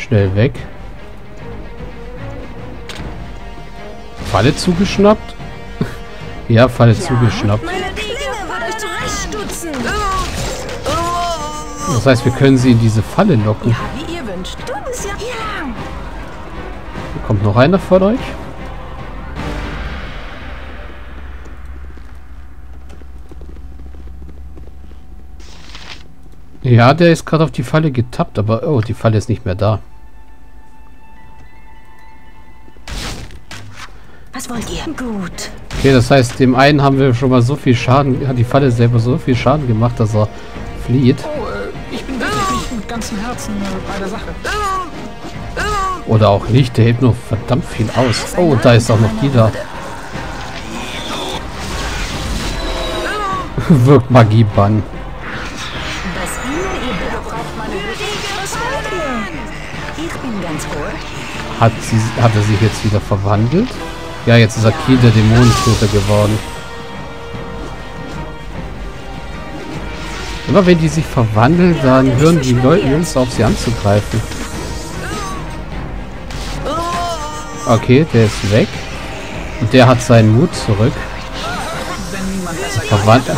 Schnell weg. Falle zugeschnappt? ja, Falle ja, zugeschnappt. Das heißt, wir können sie in diese Falle locken. Ja, wie ihr wünscht. Du bist ja. Kommt noch einer von euch? Ja, der ist gerade auf die Falle getappt, aber oh, die Falle ist nicht mehr da. Was wollt ihr? Gut. Okay, das heißt, dem einen haben wir schon mal so viel Schaden, hat die Falle selber so viel Schaden gemacht, dass er flieht. Oh, äh, ich bin wirklich mit ganzem Herzen äh, bei der Sache. Oder auch nicht, der hält nur verdammt viel aus. Oh, und da ist auch noch die da. Wirkt Magiebann. Hat, sie, hat er sich jetzt wieder verwandelt? Ja, jetzt ist Akil der Dämonentöter geworden. Immer wenn die sich verwandeln, dann hören die Leute Jungs auf sie anzugreifen. Okay, der ist weg. Und der hat seinen Mut zurück.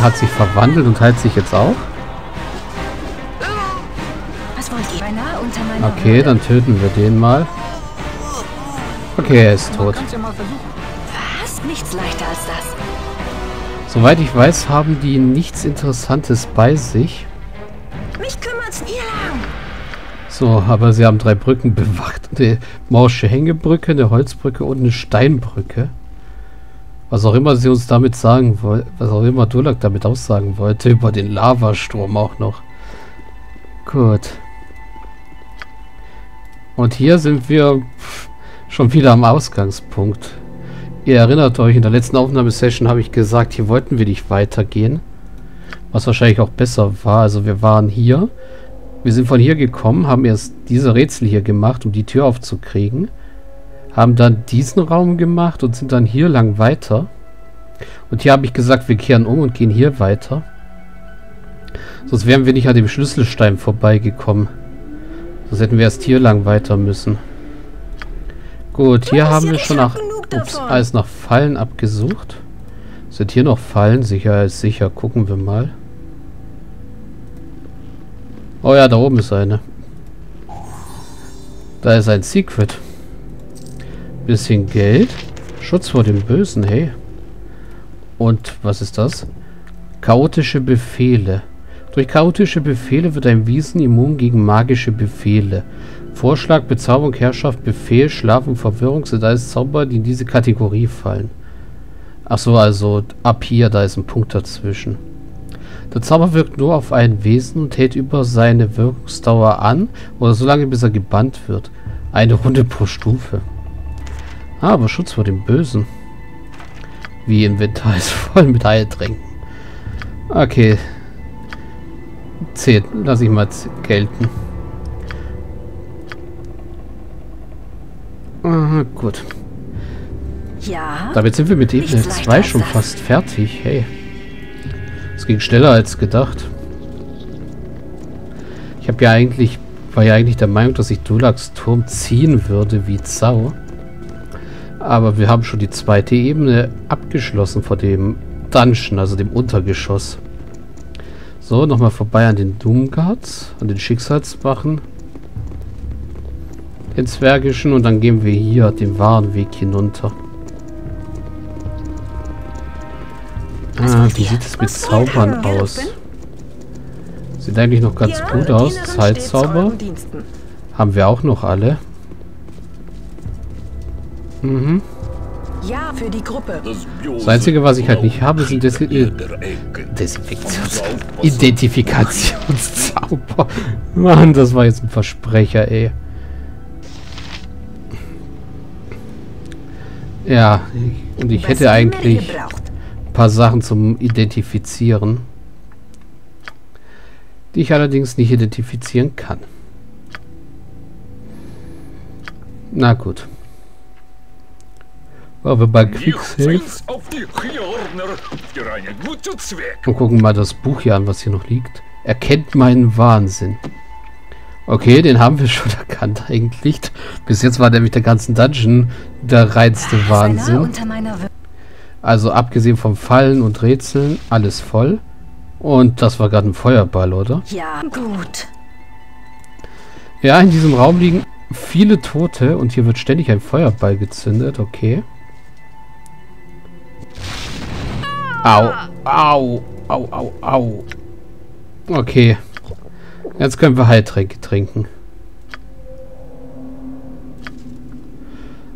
hat sich verwandelt und heilt sich jetzt auch. Okay, dann töten wir den mal. Okay, er ist tot. Was? Nichts leichter als das. Soweit ich weiß, haben die nichts Interessantes bei sich. So, aber sie haben drei Brücken bewacht. Eine morsche Hängebrücke, eine Holzbrücke und eine Steinbrücke. Was auch immer sie uns damit sagen wollen, was auch immer Dulak damit aussagen wollte, über den Lavastrom auch noch. Gut. Und hier sind wir schon wieder am Ausgangspunkt. Ihr erinnert euch, in der letzten Aufnahmesession habe ich gesagt, hier wollten wir nicht weitergehen. Was wahrscheinlich auch besser war. Also wir waren hier. Wir sind von hier gekommen, haben erst diese Rätsel hier gemacht, um die Tür aufzukriegen. Haben dann diesen Raum gemacht und sind dann hier lang weiter. Und hier habe ich gesagt, wir kehren um und gehen hier weiter. Sonst wären wir nicht an dem Schlüsselstein vorbeigekommen. Sonst hätten wir erst hier lang weiter müssen. Gut, hier haben wir schon nach, ups, alles nach Fallen abgesucht. Sind hier noch Fallen? Sicher ist sicher. Gucken wir mal. Oh ja, da oben ist eine. Da ist ein Secret. Bisschen Geld. Schutz vor dem Bösen, hey. Und was ist das? Chaotische Befehle. Durch chaotische Befehle wird ein Wiesen immun gegen magische Befehle. Vorschlag, Bezauberung, Herrschaft, Befehl, Schlaf und Verwirrung sind alles Zauber, die in diese Kategorie fallen. Achso, also ab hier, da ist ein Punkt dazwischen. Der Zauber wirkt nur auf ein Wesen und hält über seine Wirkungsdauer an oder so lange bis er gebannt wird. Eine Runde pro Stufe. Ah, aber Schutz vor dem Bösen. Wie Inventar ist voll mit Heiltränken. Okay, 10. Lass ich mal gelten. Aha, gut. Ja. Damit sind wir mit Ebene 2 schon fast fertig. Hey. Es ging schneller als gedacht. Ich habe ja eigentlich, war ja eigentlich der Meinung, dass ich Dulaks Turm ziehen würde wie Zau. Aber wir haben schon die zweite Ebene abgeschlossen vor dem Dungeon, also dem Untergeschoss. So, nochmal vorbei an den Doomguards, an den Schicksalswachen. Den Zwergischen und dann gehen wir hier den wahren Weg hinunter. Ah, wie sieht es mit Zaubern aus? Sieht eigentlich noch ganz gut aus. Zeitzauber. Haben wir auch noch alle. Mhm. Ja, für die Gruppe. Das Einzige, was ich halt nicht habe, sind Des Desinfektions... Identifikationszauber. Mann, das war jetzt ein Versprecher, ey. Ja, und ich hätte eigentlich ein paar Sachen zum Identifizieren, die ich allerdings nicht identifizieren kann. Na gut. Wir bei Quicksave. Und gucken mal das Buch hier an, was hier noch liegt. Erkennt meinen Wahnsinn. Okay, den haben wir schon erkannt eigentlich. Bis jetzt war nämlich der ganze Dungeon der reinste Wahnsinn. Also abgesehen vom Fallen und Rätseln, alles voll. Und das war gerade ein Feuerball, oder? Ja, gut. Ja, in diesem Raum liegen viele Tote und hier wird ständig ein Feuerball gezündet. Okay. Au, au, au, au, au. Okay. Jetzt können wir Heiltränke trinken.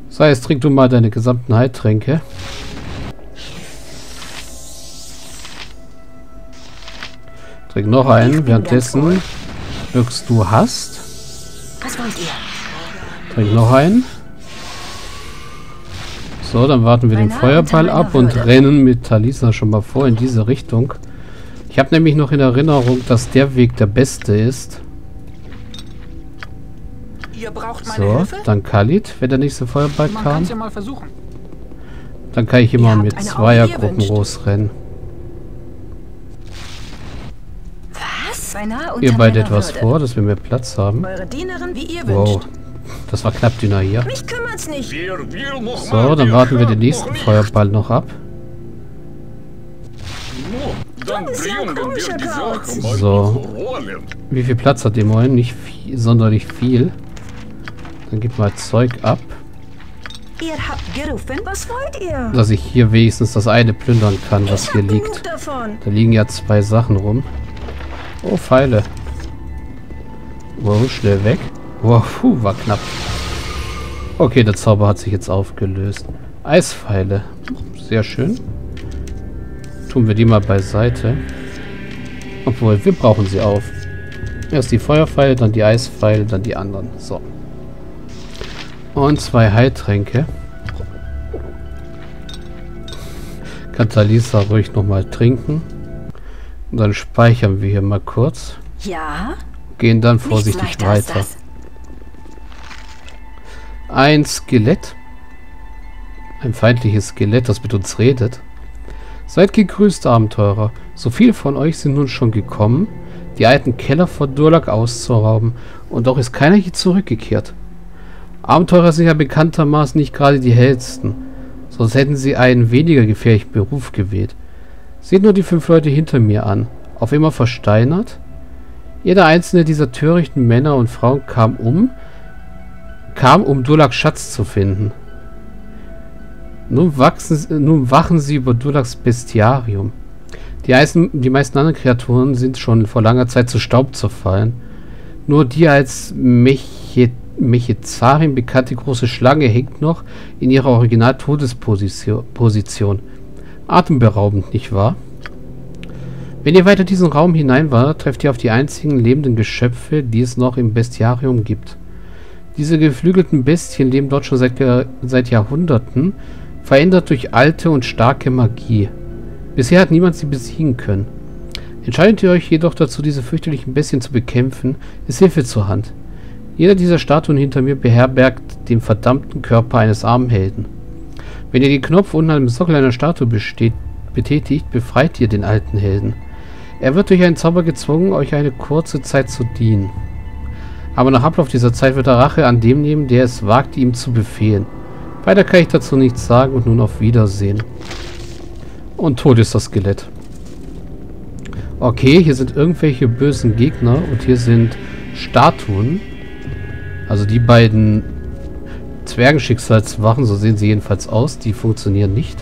So, jetzt trink du mal deine gesamten Heiltränke. Trink noch einen. Währenddessen wirkst du hast. Was wollt ihr? Trink noch einen. So, dann warten wir den Feuerball ab und rennen mit Talisa schon mal vor in diese Richtung. Ich habe nämlich noch in Erinnerung, dass der Weg der beste ist. so, dann Khalid, wenn der nächste Feuerball kam. Ja dann kann ich immer mit Zweiergruppen losrennen. Was? Ihr beide etwas vor, dass wir mehr Platz haben. wow. Das war knapp dünner hier. Mich kümmert's nicht. So, dann warten wir den nächsten Feuerball noch ab. So. Wie viel Platz hat die Moin? Nicht viel, sonderlich viel. Dann gib mal Zeug ab. Ihr habt gerufen, was wollt ihr? Dass ich hier wenigstens das eine plündern kann, was hier liegt. Da liegen ja zwei Sachen rum. Oh, Pfeile. Wow, schnell weg. Wow, puh, war knapp. Okay, der Zauber hat sich jetzt aufgelöst. Eispfeile. Sehr schön. Tun wir die mal beiseite. Obwohl, wir brauchen sie auf. Erst die Feuerpfeile, dann die Eispfeile, dann die anderen. So. Und zwei Heiltränke. Kann Talisa ruhig nochmal trinken. Und dann speichern wir hier mal kurz. Ja? Gehen dann vorsichtig weiter. Ein Skelett. Ein feindliches Skelett, das mit uns redet. Seid gegrüßt, Abenteurer. So viele von euch sind nun schon gekommen, die alten Keller vor Durlak auszurauben, und doch ist keiner hier zurückgekehrt. Abenteurer sind ja bekanntermaßen nicht gerade die hellsten, sonst hätten sie einen weniger gefährlichen Beruf gewählt. Seht nur die fünf Leute hinter mir an, auf immer versteinert. Jeder einzelne dieser törichten Männer und Frauen kam um, kam, um Dulaks Schatz zu finden. Nun, wachsen, nun wachen sie über Dulaks Bestiarium. Die, Eisen, die meisten anderen Kreaturen sind schon vor langer Zeit zu Staub zerfallen. Nur die als Mechet Mechezarin bekannte große Schlange hängt noch in ihrer Original-Todesposition. Atemberaubend, nicht wahr? Wenn ihr weiter diesen Raum hineinwandert, trefft ihr auf die einzigen lebenden Geschöpfe, die es noch im Bestiarium gibt. Diese geflügelten Bestien leben dort schon seit, seit Jahrhunderten, verändert durch alte und starke Magie. Bisher hat niemand sie besiegen können. Entscheidet ihr euch jedoch dazu, diese fürchterlichen Bestien zu bekämpfen, ist Hilfe zur Hand. Jeder dieser Statuen hinter mir beherbergt den verdammten Körper eines armen Helden. Wenn ihr den Knopf unten am Sockel einer Statue besteht, betätigt, befreit ihr den alten Helden. Er wird durch einen Zauber gezwungen, euch eine kurze Zeit zu dienen. Aber nach Ablauf dieser Zeit wird er Rache an dem nehmen, der es wagt, ihm zu befehlen. Weiter kann ich dazu nichts sagen und nun auf Wiedersehen. Und tot ist das Skelett. Okay, hier sind irgendwelche bösen Gegner und hier sind Statuen. Also die beiden Zwergenschicksalswachen, so sehen sie jedenfalls aus, die funktionieren nicht.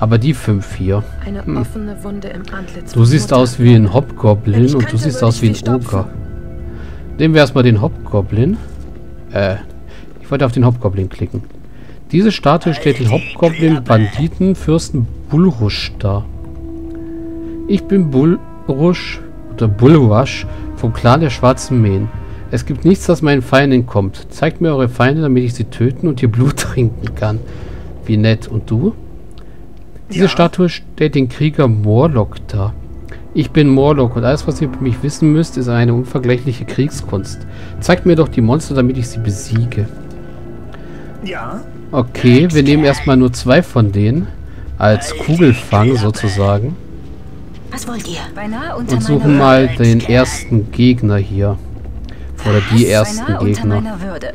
Aber die fünf hier. Hm. Du siehst aus wie ein Hobgoblin und du siehst aus wie ein Oger. Nehmen wir erstmal den Hobgoblin. Äh, ich wollte auf den Hobgoblin klicken. Diese Statue stellt den Hobgoblin-Banditen Fürsten Bulrush dar. Ich bin Bulrush oder Bulrush vom Clan der Schwarzen Mähen. Es gibt nichts, das meinen Feinden entkommt. Zeigt mir eure Feinde, damit ich sie töten und ihr Blut trinken kann. Wie nett. Und du? Diese ja. Statue stellt den Krieger Morlock dar. Ich bin Morlock und alles, was ihr über mich wissen müsst, ist eine unvergleichliche Kriegskunst. Zeigt mir doch die Monster, damit ich sie besiege. Ja. Okay, wir nehmen erstmal nur zwei von denen. Als Kugelfang sozusagen. Was wollt ihr? Und suchen mal den ersten Gegner hier. Oder die ersten Gegner. meiner Würde.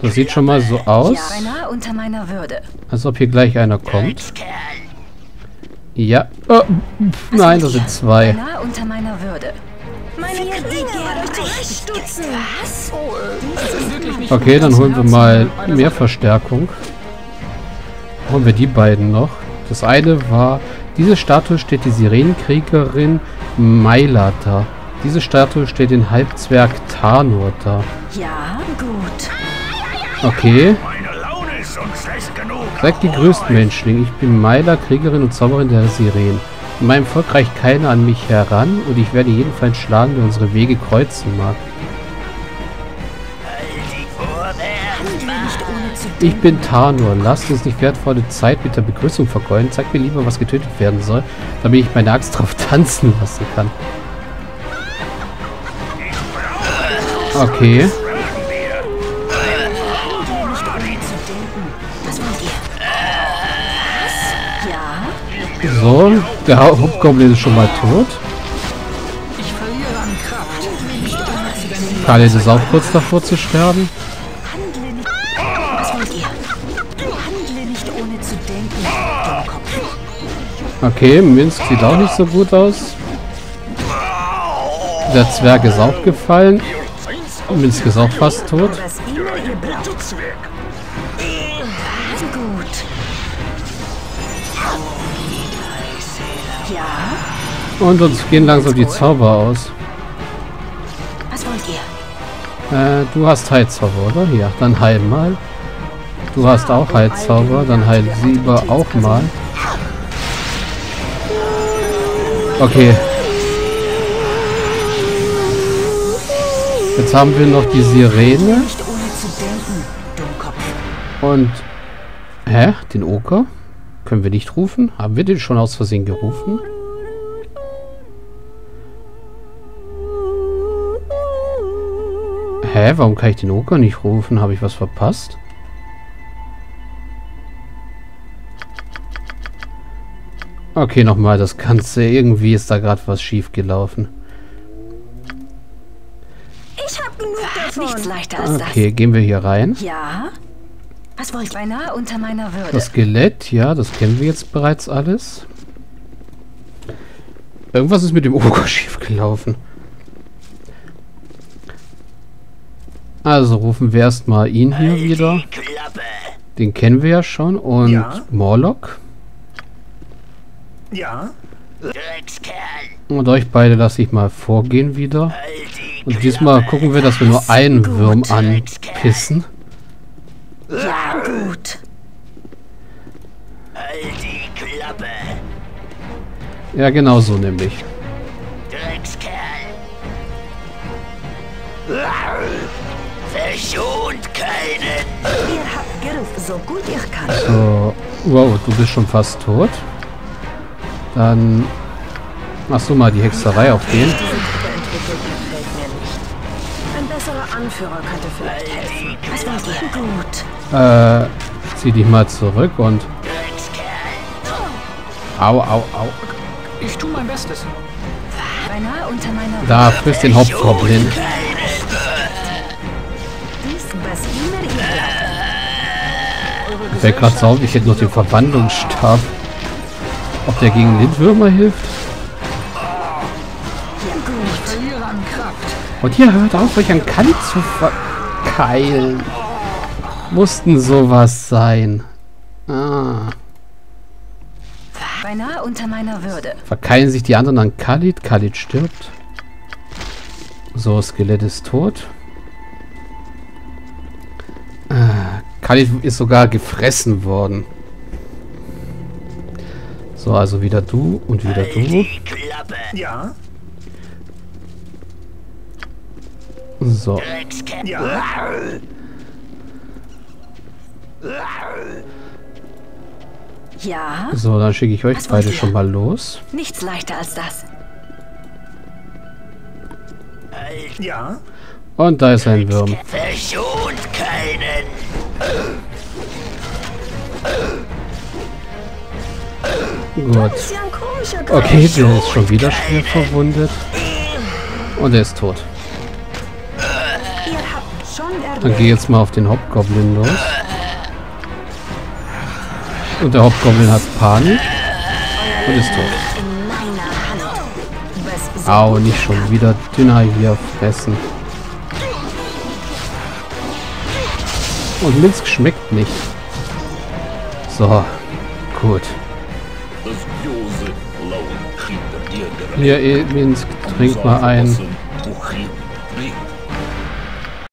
Das sieht schon mal so aus, Beinahe unter meiner Würde. als ob hier gleich einer kommt. Ja. Oh, pf, nein, das sind zwei. Unter meiner Würde. Okay, dann holen wir mal mehr Verstärkung. Holen wir die beiden noch. Das eine war, diese Statue steht die Sirenenkriegerin Maila da. Diese Statue steht den Halbzwerg Tanur da. Ja, gut. Okay. Seid gegrüßt, Menschling. Ich bin Maila, Kriegerin und Zauberin der Sirenen. In meinem Volk reicht keiner an mich heran und ich werde jedenfalls schlagen, der unsere Wege kreuzen mag. Ich bin Tanur. Lasst uns nicht wertvolle Zeit mit der Begrüßung vergeuden. Zeig mir lieber, was getötet werden soll, damit ich meine Axt drauf tanzen lassen kann. Okay. So, der Hau- Hauptgoblin ist schon mal tot. Khaled ist auch kurz davor zu sterben. Okay, Minsk sieht auch nicht so gut aus. Der Zwerg ist auch gefallen. Minsk ist auch fast tot. Ja? Und uns gehen langsam die Zauber aus. Was wollt ihr? Äh, du hast Heilzauber, oder? Ja, dann heil mal. Du hast auch Heilzauber, dann heil Sieber auch mal. Okay. Jetzt haben wir noch die Sirene und... Hä? Den Oker? Können wir nicht rufen? Haben wir den schon aus Versehen gerufen? Hä? Warum kann ich den Oker nicht rufen? Habe ich was verpasst? Okay, nochmal das Ganze. Irgendwie ist da gerade was schief gelaufen. Ich hab genug Nichts davon. leichter als Okay, gehen wir hier rein. das. Ja? Was wollt? Beinahe unter meiner Würde. Das Skelett, ja, das kennen wir jetzt bereits alles. Irgendwas ist mit dem Oger schief gelaufen. Also rufen wir erstmal ihn hier wieder. Den kennen wir ja schon. Und Ja. Morlock. Ja? Und euch beide lasse ich mal vorgehen wieder. Und diesmal gucken wir, dass wir nur einen Wurm anpissen. Ja, gut. Ja, genau so nämlich. Verschont keinen. Ihr habt gerufen, so gut ihr könnt. So, wow, du bist schon fast tot. Dann machst du mal die Hexerei auf den. Ein besserer Anführer könnte vielleicht helfen. Was ihr? Gut. Äh, zieh dich mal zurück und... Au, au, au. Ich tue mein Bestes. Da, frisst den Hauptgoblin. Fällt gerade auf, ich hätte noch den Verwandlungsstab. Ob der gegen Lindwürmer hilft? Und hier hört auf, euch an Kant zu verkeilen. Mussten sowas sein. Ah. Beinahe unter meiner Würde. Verkeilen sich die anderen an Khalid. Khalid stirbt. So, Skelett ist tot. Ah, Khalid ist sogar gefressen worden. So, also wieder du und wieder du. Ja? So, Ja? Ja? so, dann schicke ich euch Was beide schon mal los. Nichts leichter als das. Ja? Und da ist ein Wurm. Verschont keinen. Gut. Okay, der ist schon wieder schwer verwundet. Und er ist tot. Dann geh jetzt mal auf den Hauptgoblin los. Und der Hauptgoblin hat Panik und ist tot. Au, nicht schon wieder Dünner hier fressen. Und Minsk schmeckt nicht. So, gut. Hier, Minsk, trink mal ein.